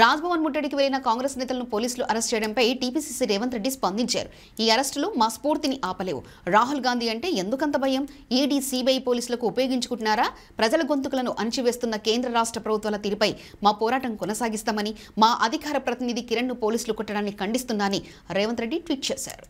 రాజ్భవన్ ముట్టడికి వెళ్ళిన కాంగ్రెస్ నేతలను పోలీసులు అరెస్ట్ చేయడంపై టీపీసీసీ రేవంత్ రెడ్డి స్పందించారు. ఈ అరెస్టులు మా స్ఫూర్తిని ఆపలేవు. రాహుల్ గాంధీ అంటే ఎందుకంత భయం? ఈడీ సిబిఐ పోలీసులకు ఉపయోగించుకుంటున్నారా? ప్రజల గొంతుకులను అణిచివేస్తున్న కేంద్ర రాష్ట్ర ప్రభుత్వాల తీరుపై మా పోరాటం కొనసాగిస్తామని మా అధికార ప్రతినిధి కిరణ్ను పోలీసులు కొట్టడాన్ని ఖండిస్తున్నానని రేవంత్ రెడ్డి ట్వీట్ చేశారు.